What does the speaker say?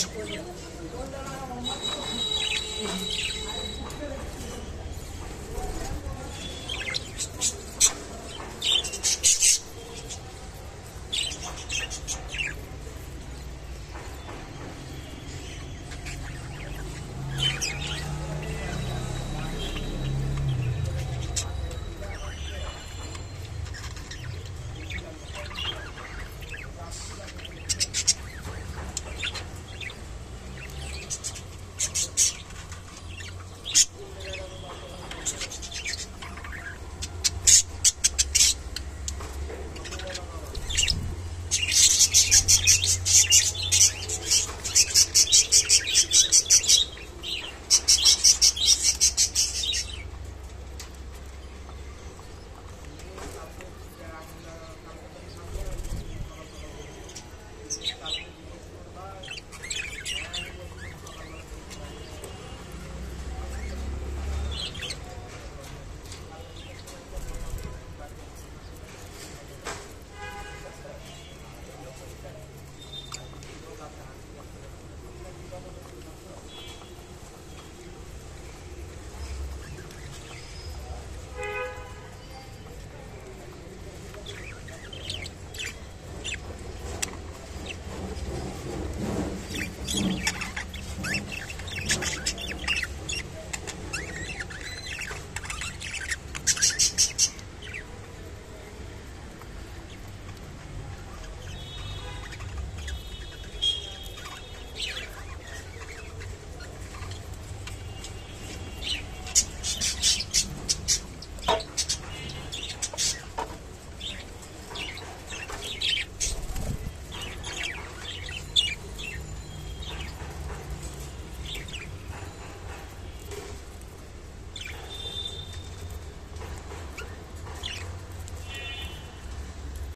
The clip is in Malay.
Tchau. Thank